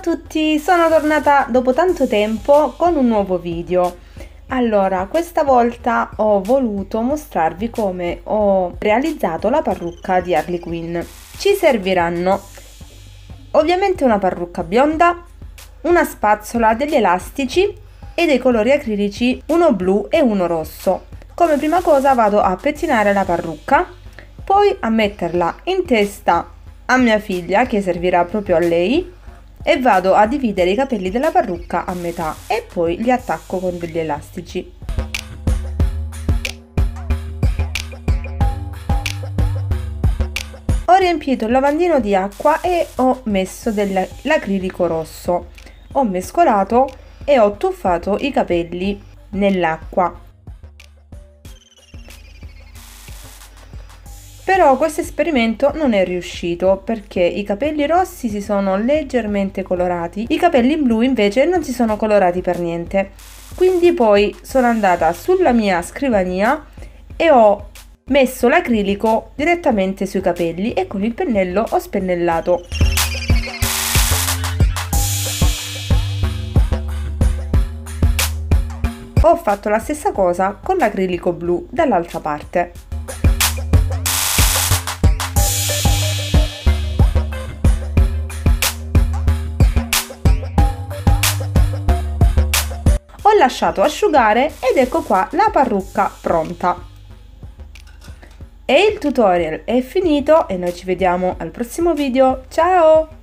tutti, sono tornata dopo tanto tempo con un nuovo video. Allora, questa volta ho voluto mostrarvi come ho realizzato la parrucca di Harley Quinn. Ci serviranno ovviamente una parrucca bionda, una spazzola, degli elastici e dei colori acrilici, uno blu e uno rosso. Come prima cosa vado a pettinare la parrucca, poi a metterla in testa a mia figlia che servirà proprio a lei e vado a dividere i capelli della parrucca a metà e poi li attacco con degli elastici. Ho riempito il lavandino di acqua e ho messo dell'acrilico rosso. Ho mescolato e ho tuffato i capelli nell'acqua. Però questo esperimento non è riuscito perché i capelli rossi si sono leggermente colorati, i capelli blu invece non si sono colorati per niente. Quindi poi sono andata sulla mia scrivania e ho messo l'acrilico direttamente sui capelli e con il pennello ho spennellato. Ho fatto la stessa cosa con l'acrilico blu dall'altra parte. Lasciato asciugare ed ecco qua la parrucca pronta. E il tutorial è finito e noi ci vediamo al prossimo video. Ciao!